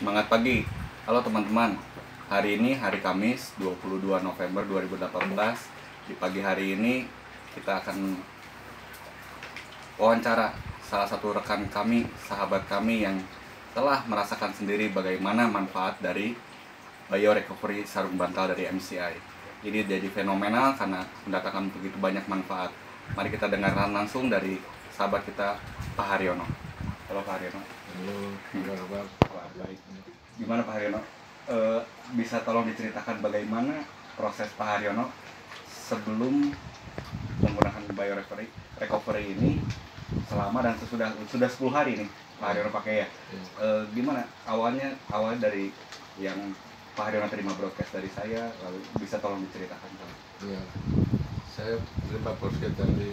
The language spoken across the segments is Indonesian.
Semangat pagi. Halo teman-teman. Hari ini hari Kamis 22 November 2018. Di pagi hari ini kita akan wawancara salah satu rekan kami, sahabat kami yang telah merasakan sendiri bagaimana manfaat dari bio recovery sarung bantal dari MCI. Ini jadi fenomenal karena mendatangkan begitu banyak manfaat. Mari kita dengarkan langsung dari sahabat kita Pak Haryono. Halo Pak Haryono. Halo, apa kabar? Baik. Gimana Pak Haryono? Eh, bisa tolong diceritakan bagaimana proses Pak Haryono sebelum menggunakan bio recovery, recovery ini selama dan sesudah sudah 10 hari nih Pak Haryono pakai ya. Ya. Eh, gimana awalnya awal dari yang Pak Haryono terima broadcast dari saya lalu bisa tolong diceritakan Pak? Ya, saya terima basket dari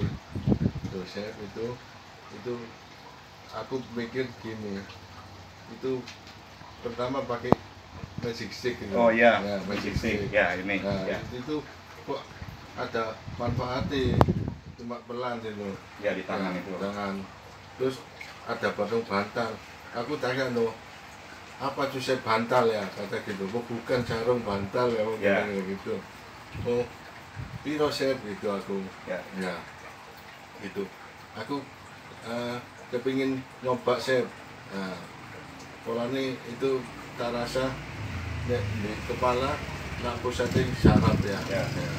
dosen itu itu aku mikir gini itu pertama pakai magic stick gitu. Oh iya, Ya, magic stick. Ya, ini, Nah, ya. itu kok ada manfaatnya. Cuma pelan itu. Ya di tangan Ya, itu. tangan. Terus ada batung bantal. Aku tanya no apa saya bantal ya? Kata gitu. Oh, bukan sarung bantal ya oh, Ya. bilang gitu. Oh piro gitu aku. Ya. ya gitu. Aku eh, kepingin nyoba set nah polanya itu tak rasa di kepala nak pusatnya syarat ya, Ya. Ya.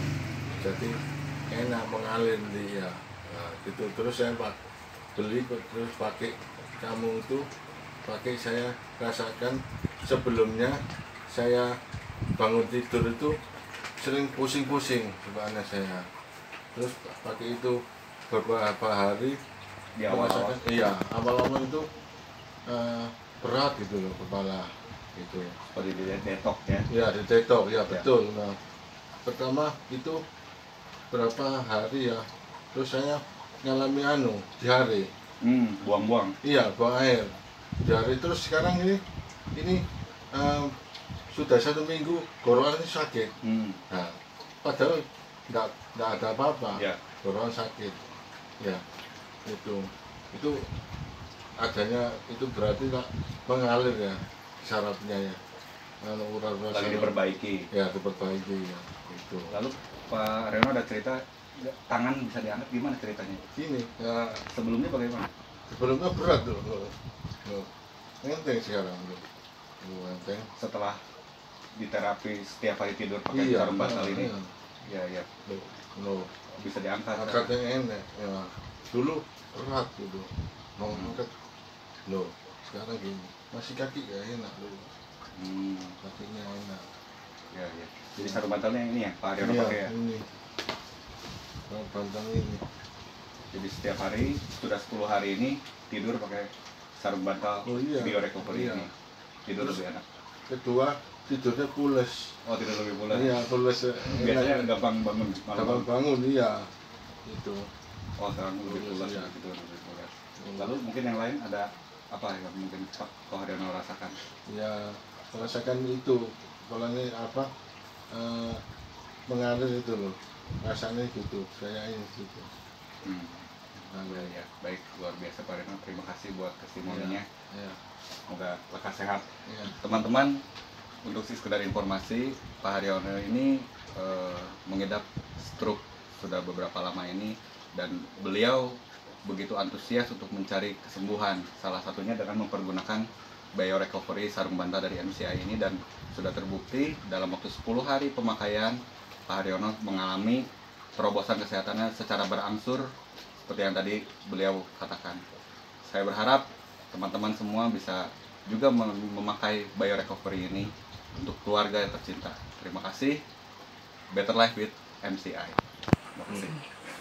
jadi enak mengalir di ya nah, gitu terus saya pak beli terus pakai kamu itu pakai saya rasakan sebelumnya saya bangun tidur itu sering pusing-pusing sebenarnya saya terus pakai itu beberapa hari awal-awal. merasakan- iya awal-awal itu eh, berat gitu loh kepala gitu Seperti di detok ya. ya di TikTok ya Ya. betul nah pertama itu berapa hari ya terus saya ngalami anu diare Hmm, buang-buang. iya buang air diare terus sekarang ini ini em, sudah satu minggu gorokan ini sakit Hmm. nah padahal nggak nggak ada apa-apa Ya. gorokan sakit ya itu itu adanya itu berarti nggak mengalir ya syaratnya ya anu urat-urat Lagi diperbaiki. ya diperbaiki ya itu Lalu Pak Reno ada cerita tangan bisa diangkat gimana ceritanya? gini ya Sebelumnya bagaimana? sebelumnya berat tuh loh. Loh. enteng sekarang Loh, enteng Setelah di terapi setiap hari tidur pakai iya sarung bantal ini, iya. ya ya Loh, loh. bisa diangkat. angkatnya enak ya dulu berat gitu mau angkat loh sekarang gini masih kaki ya enak loh Hmm, kakinya enak ya ya. Jadi sarung bantalnya ini ya Pak Reno iya pakai ya. ini bantang ini Jadi setiap hari sudah 10 hari ini tidur pakai sarung bantal Oh, iya. bio recovery Iya. ini. Tidur Terus- lebih enak. kedua tidurnya pules Oh tidur lebih bulan. iya pules Biasanya enak. gampang bangun gampang malam. bangun iya itu Oh sekarang lebih Pulas, pulas iya. gitu lebih pulas. Lalu mungkin yang lain ada apa yang mungkin Pak Koharyono rasakan? ya merasakan itu kalau ini apa eh, mengalir itu loh rasanya gitu kayaknya gitu Hmm. Nah, Ya, ya, baik luar biasa Pak Reno. Terima kasih buat testimoninya. ya Semoga lekas sehat. ya Teman-teman, untuk sih sekedar informasi, Pak Haryono ini eh, mengidap stroke sudah beberapa lama ini dan beliau begitu antusias untuk mencari kesembuhan. Salah satunya dengan mempergunakan bio recovery sarung bantal dari MCI ini dan sudah terbukti dalam waktu 10 hari pemakaian Pak Haryono mengalami terobosan kesehatannya secara berangsur seperti yang tadi beliau katakan. Saya berharap teman-teman semua bisa juga mem- memakai bio recovery ini untuk keluarga yang tercinta. Terima kasih. Better Life with MCI. Terima kasih.